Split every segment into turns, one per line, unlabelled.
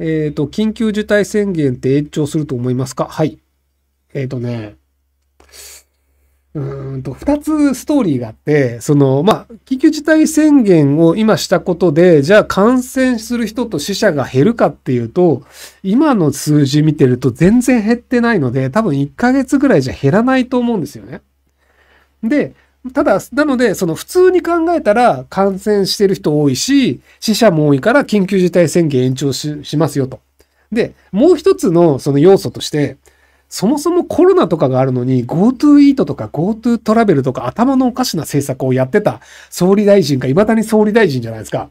えっ、と、緊急事態宣言って延長すると思いますか？はい。えっ、とね、うんと、二つストーリーがあって、その、まあ、緊急事態宣言を今したことで、じゃあ感染する人と死者が減るかっていうと、今の数字見てると全然減ってないので、多分1ヶ月ぐらいじゃ減らないと思うんですよね。で、ただ、なので、その普通に考えたら感染してる人多いし、死者も多いから緊急事態宣言延長しますよと。で、もう一つのその要素として、そもそもコロナとかがあるのに GoTo イートとか GoTo トラベルとか頭のおかしな政策をやってた総理大臣が未だに総理大臣じゃないですか。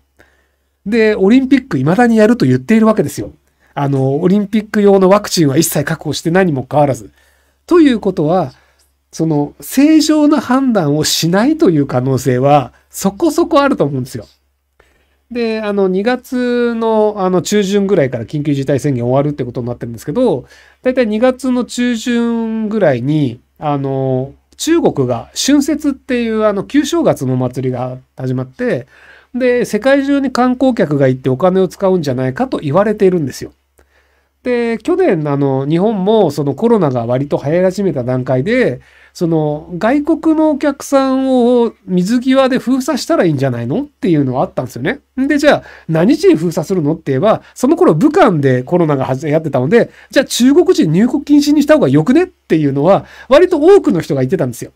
で、オリンピック未だにやると言っているわけですよ。あの、オリンピック用のワクチンは一切確保してないにもかかわらず。ということは、その正常な判断をしないという可能性はそこそこあると思うんですよ。で、あの、2月のあの中旬ぐらいから緊急事態宣言終わるってことになってるんですけど、だいたい2月の中旬ぐらいに、あの、中国が春節っていうあの旧正月の祭りが始まって、で、世界中に観光客が行ってお金を使うんじゃないかと言われているんですよ。で、去年、あの、日本もそのコロナが割と流行り始めた段階で、その外国のお客さんを水際で封鎖したらいいんじゃないのっていうのはあったんですよね。で、じゃあ何人封鎖するのって言えば、その頃武漢でコロナが流行ってたので、じゃあ中国人入国禁止にした方がよくねっていうのは、割と多くの人が言ってたんですよ。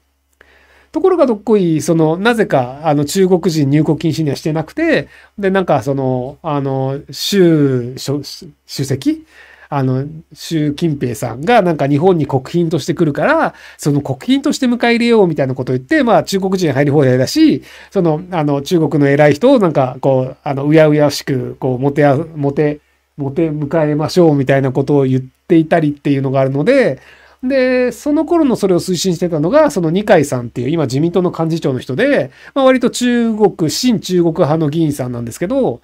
ところがどっこい、その、なぜか、あの、中国人入国禁止にはしてなくて、で、なんか、その、あの、習主席あの、習近平さんがなんか日本に国賓として来るから、その国賓として迎え入れようみたいなことを言って、まあ中国人入り放題だし、その、あの、中国の偉い人をなんかこう、あの、うやうやしく、こう、もてあ、もて、もて迎えましょうみたいなことを言っていたりっていうのがあるので、で、その頃のそれを推進してたのが、その二階さんっていう、今自民党の幹事長の人で、まあ割と中国、新中国派の議員さんなんですけど、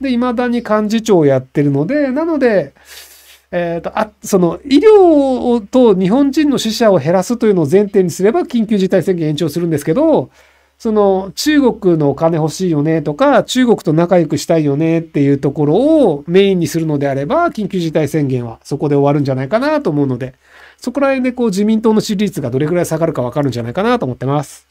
で、未だに幹事長をやってるので、なので、えっ、と、あ、その医療と日本人の死者を減らすというのを前提にすれば緊急事態宣言延長するんですけど、その中国のお金欲しいよねとか、中国と仲良くしたいよねっていうところをメインにするのであれば、緊急事態宣言はそこで終わるんじゃないかなと思うので、そこら辺でこう自民党の支持率がどれくらい下がるかわかるんじゃないかなと思ってます。